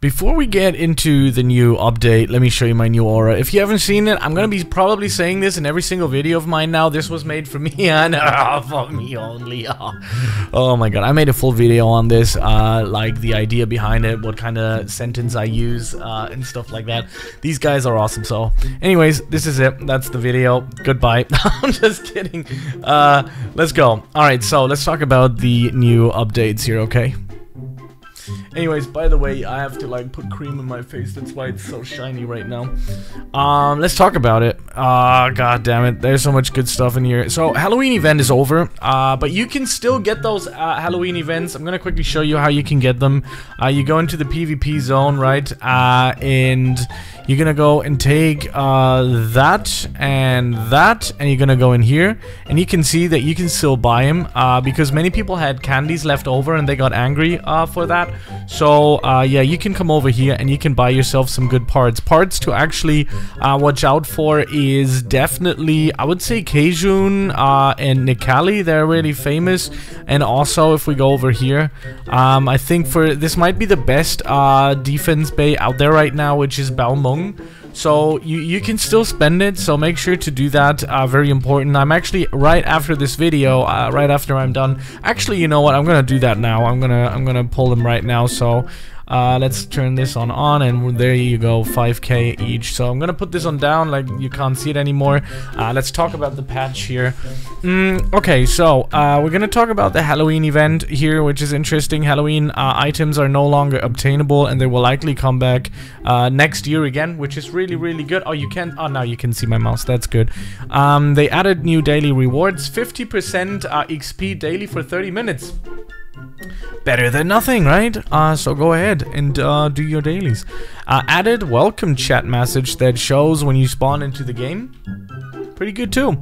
Before we get into the new update, let me show you my new aura. If you haven't seen it, I'm gonna be probably saying this in every single video of mine now. This was made for me and uh, for me only. Oh. my god, I made a full video on this, uh, like the idea behind it, what kind of sentence I use, uh, and stuff like that. These guys are awesome, so anyways, this is it. That's the video. Goodbye. I'm just kidding. Uh, let's go. Alright, so let's talk about the new updates here, okay? Anyways, by the way, I have to like put cream in my face. That's why it's so shiny right now. Um, let's talk about it. Ah, uh, god damn it. There's so much good stuff in here. So, Halloween event is over, uh, but you can still get those uh, Halloween events. I'm gonna quickly show you how you can get them. Uh, you go into the PvP zone, right? Uh, and you're gonna go and take uh, that and that, and you're gonna go in here, and you can see that you can still buy them uh, because many people had candies left over and they got angry uh, for that. So uh, yeah, you can come over here and you can buy yourself some good parts. Parts to actually uh, watch out for is definitely, I would say, Kejun uh, and Necalli. They're really famous, and also if we go over here, um, I think for this might be the best defense bay out there right now, which is Balmung so you, you can still spend it, so make sure to do that, uh, very important. I'm actually, right after this video, uh, right after I'm done, actually, you know what, I'm gonna do that now. I'm gonna, I'm gonna pull them right now, so uh, let's turn this on on and there you go 5k each. So I'm gonna put this on down like you can't see it anymore. Uh, let's talk about the patch here. Mm, okay so uh, we're gonna talk about the Halloween event here which is interesting. Halloween uh, items are no longer obtainable and they will likely come back uh, next year again which is really really good. Oh you can oh now you can see my mouse. That's good. Um, they added new daily rewards 50% uh, XP daily for 30 minutes Better than nothing, right? Uh, so go ahead and uh, do your dailies. Uh, added welcome chat message that shows when you spawn into the game. Pretty good too.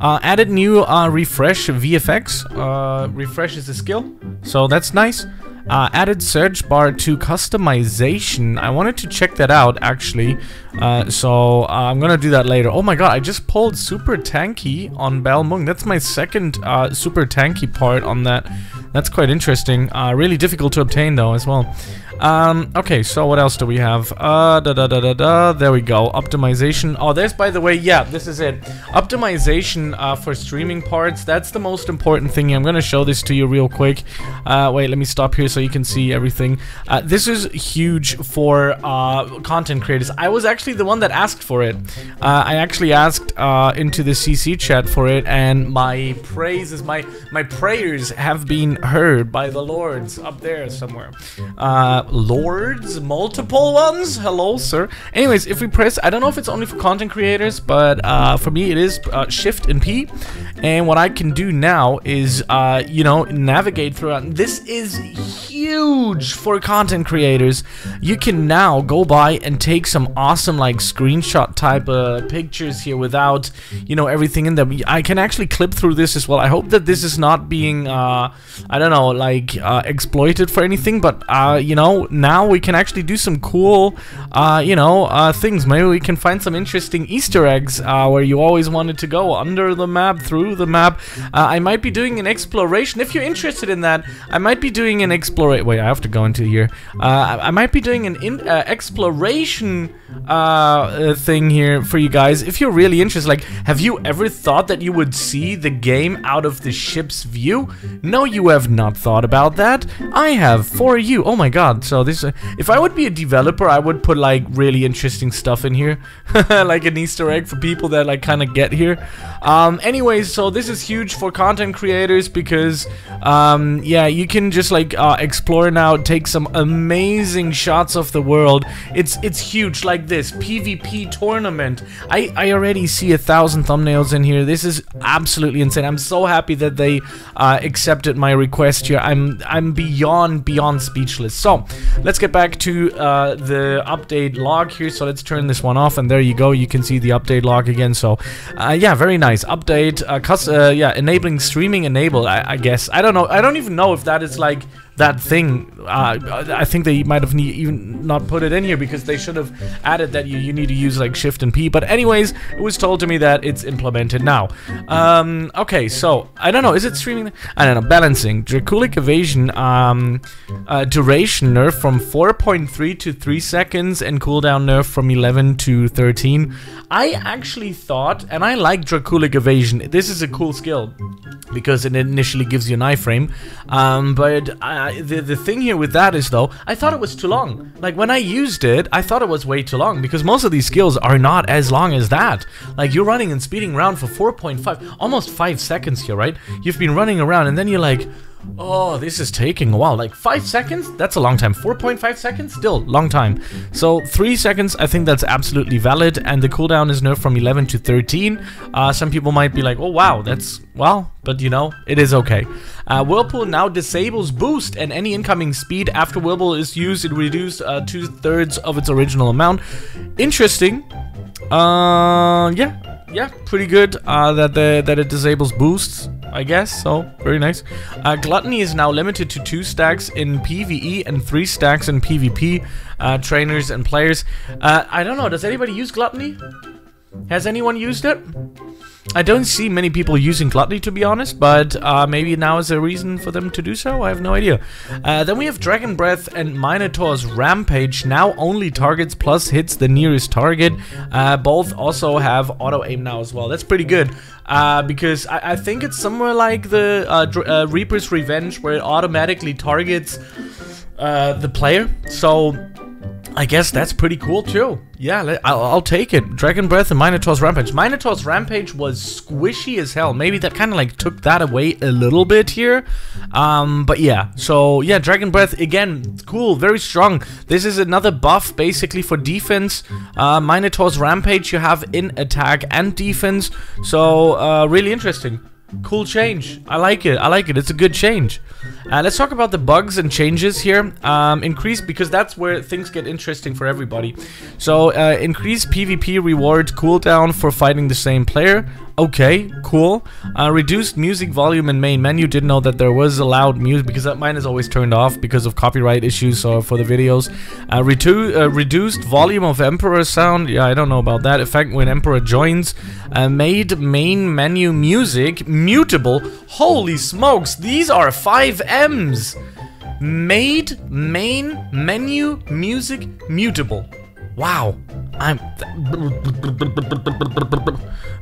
Uh, added new uh, refresh VFX. Uh, refresh is a skill, so that's nice. Added search bar to customization. I wanted to check that out actually. Uh, so uh, I'm gonna do that later. Oh my god, I just pulled super tanky on Balmung. That's my second uh, super tanky part on that. That's quite interesting. Uh, really difficult to obtain though as well. Um, okay, so what else do we have? Da da da da da. There we go. Optimization. Oh, there's, by the way, yeah, this is it. Optimization for streaming parts. That's the most important thing. I'm gonna show this to you real quick. Wait, let me stop here so you can see everything. This is huge for content creators. I was actually the one that asked for it. Uh, I actually asked uh, into the CC chat for it, and my praises, my my prayers have been heard by the lords up there somewhere. Uh, lords? Multiple ones? Hello, sir. Anyways, if we press, I don't know if it's only for content creators, but uh, for me it is uh, Shift and P. And what I can do now is, uh, you know, navigate throughout. This is huge for content creators. You can now go by and take some awesome, like, screenshot type of pictures here without, you know, everything in them. I can actually clip through this as well. I hope that this is not being, uh, I don't know, like, uh, exploited for anything, but, uh, you know, now we can actually do some cool, uh, you know, uh, things. Maybe we can find some interesting Easter eggs uh, where you always wanted to go under the map, through the map. Uh, I might be doing an exploration. If you're interested in that, I might be doing an exploration. Wait, I have to go into here. Uh, I might be doing an uh, exploration thing here for you guys. If you're really interested, like, have you ever thought that you would see the game out of the ship's view? No, you have not thought about that. I have for you. Oh my god. So this, uh, if I would be a developer, I would put like really interesting stuff in here, like an Easter egg for people that like kind of get here. Um, anyways, so this is huge for content creators because, um, yeah, you can just like uh, explore now, take some amazing shots of the world. It's it's huge, like this PvP tournament. I I already see a thousand thumbnails in here. This is absolutely insane. I'm so happy that they uh, accepted my request here. I'm I'm beyond beyond speechless. So let's get back to uh, the update log here. So let's turn this one off, and there you go. You can see the update log again. So uh, yeah, very nice update. Uh, uh, yeah, enabling streaming enable. I, I, guess I don't know. I don't even know if that is like that thing. Uh, I think they might have ne- even not put it in here because they should have added that you, you need to use like Shift and P. But anyways, it was told to me that it's implemented now. Um, okay, so I don't know. Is it streaming? I don't know. Balancing Draculic Evasion um, uh, duration nerf from 4.3 to 3 seconds and cooldown nerf from 11 to 13. I actually thought, and I like Draculic Evasion. This is a cool skill because it initially gives you an iframe. Um, but uh, the, the thing here with that is, though, I thought it was too long. Like, when I used it, I thought it was way too long because most of these skills are not as long as that. Like, you're running and speeding around for 4.5, almost 5 seconds here, right? You've been running around and then you're like, Oh, this is taking a while. Like 5 seconds? That's a long time. 4.5 seconds? Still, long time. So 3 seconds, I think that's absolutely valid. And the cooldown is nerfed from 11 to 13. Uh, some people might be like, oh wow, that's, well, but you know, it is okay. Uh, Whirlpool now disables boost and any incoming speed after Whirlpool is used, it reduces uh, two-thirds of its original amount. Interesting. Uh, yeah, yeah, pretty good uh, that the, that it disables boosts. I guess, so very nice. Uh, Gluttony is now limited to two stacks in PvE and three stacks in PvP, uh, trainers and players. Uh, I don't know, does anybody use Gluttony? Has anyone used it? I don't see many people using Gluttony to be honest, but uh, maybe now is a reason for them to do so, I have no idea. Uh, then we have Dragon Breath and Minotaur's Rampage, now only targets plus hits the nearest target. Uh, both also have auto aim now as well, that's pretty good. Uh, because I, I, think it's somewhere like the uh, uh, Reaper's Revenge where it automatically targets the player, so I guess that's pretty cool too. Yeah, I'll, I'll, take it. Dragon Breath and Minotaur's Rampage. Minotaur's Rampage was squishy as hell. Maybe that kind of like took that away a little bit here. Um, but yeah, so yeah, Dragon Breath, again, cool, very strong. This is another buff basically for defense. Uh, Minotaur's Rampage you have in attack and defense. So, uh, really interesting. Cool change. I like it. I like it. It's a good change. Uh, let's talk about the bugs and changes here. Um, increase, because that's where things get interesting for everybody. So, uh, increase PvP reward cooldown for fighting the same player. Okay, cool. Uh, reduced music volume in main menu. Didn't know that there was allowed music because mine is always turned off because of copyright issues uh, for the videos. Uh, redu uh, reduced volume of Emperor sound. Yeah, I don't know about that. Effect when Emperor joins. Uh, made main menu music mutable. Holy smokes, these are 5 M's. Made main menu music mutable. Wow. I'm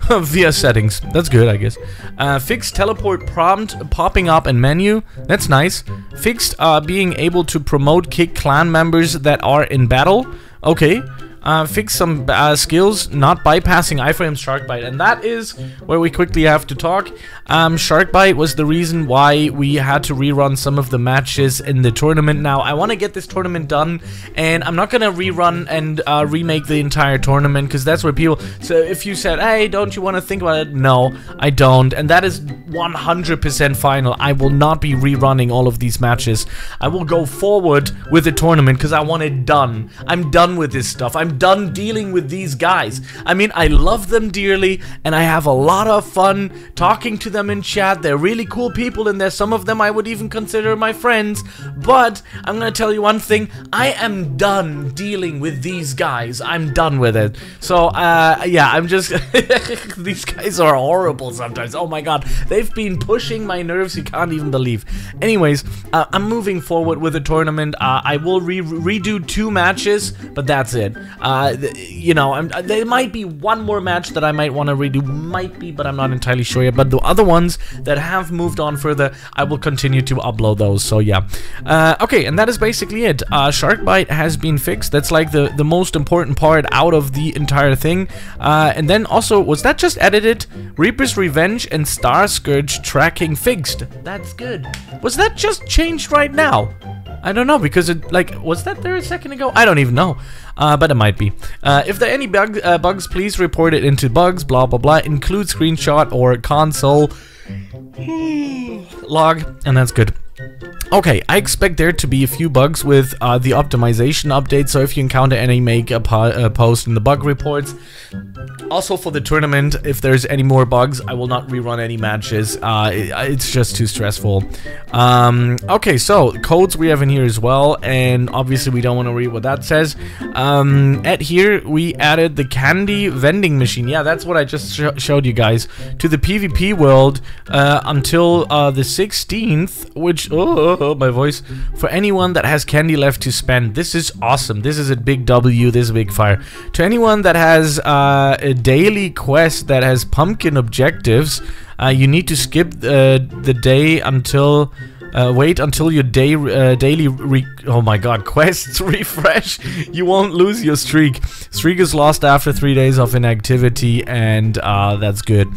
via settings. That's good, I guess. Uh, fixed teleport prompt popping up in menu. That's nice. Fixed uh, being able to promote kick clan members that are in battle. Okay uh, fix some uh, skills, not bypassing iframes Sharkbite. And that is where we quickly have to talk. Um, Sharkbite was the reason why we had to rerun some of the matches in the tournament. Now, I want to get this tournament done, and I'm not going to rerun and uh, remake the entire tournament, because that's where people... So if you said, hey, don't you want to think about it? No, I don't. And that is 100% final. I will not be rerunning all of these matches. I will go forward with the tournament, because I want it done. I'm done with this stuff. I'm done dealing with these guys. I mean, I love them dearly, and I have a lot of fun talking to them in chat. They're really cool people, and there's some of them I would even consider my friends. But I'm gonna tell you one thing: I am done dealing with these guys. I'm done with it. So, uh, yeah, I'm just these guys are horrible sometimes. Oh my god, they've been pushing my nerves. You can't even believe. Anyways, uh, I'm moving forward with the tournament. Uh, I will re redo two matches, but that's it. Uh, you know, I'm, uh, there might be one more match that I might want to redo, might be, but I'm not entirely sure yet. But the other ones that have moved on further, I will continue to upload those. So yeah, uh, okay, and that is basically it. Uh, Sharkbite has been fixed. That's like the the most important part out of the entire thing. Uh, and then also, was that just edited? Reaper's Revenge and Star Scourge tracking fixed. That's good. Was that just changed right now? I don't know because it like was that there a second ago? I don't even know, uh, but it might be. Uh, if there are any bug, uh, bugs, please report it into bugs. Blah blah blah. Include screenshot or console log, and that's good. Okay, I expect there to be a few bugs with uh, the optimization update, so if you encounter any, make a, po a, post in the bug reports. Also for the tournament, if there's any more bugs, I will not rerun any matches. Uh, it, it's just too stressful. Um, okay, so codes we have in here as well, and obviously we don't want to read what that says. Um, at here, we added the candy vending machine. Yeah, that's what I just sh showed you guys. To the PvP world uh, until uh, the 16th, which... Oh, my voice. For anyone that has candy left to spend, this is awesome. This is a big W, this is a big fire. To anyone that has uh, a daily quest that has pumpkin objectives, uh, you need to skip uh, the day until... Uh, wait until your day uh, daily oh my god quests refresh you won't lose your streak streak is lost after three days of inactivity and uh, that's good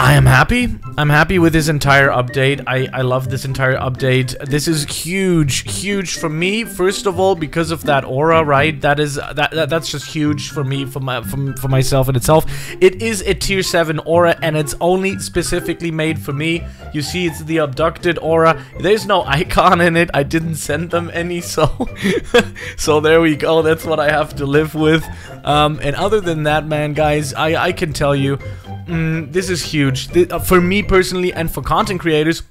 I am happy. I'm happy with this entire update. I, I love this entire update. This is huge, huge for me. First of all, because of that aura, right? That is that, that that's just huge for me, for my from for myself in itself. It is a tier seven aura, and it's only specifically made for me. You see, it's the abducted aura. There's no icon in it. I didn't send them any, so so there we go. That's what I have to live with. Um, and other than that, man, guys, I I can tell you. Mm, this is huge. Th uh, for me personally and for content creators,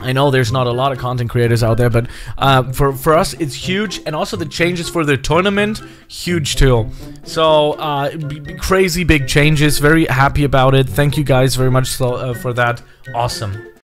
I know there's not a lot of content creators out there, but uh, for, for us, it's huge. And also the changes for the tournament, huge too. So, uh, crazy big changes. Very happy about it. Thank you guys very much so, uh, for that. Awesome.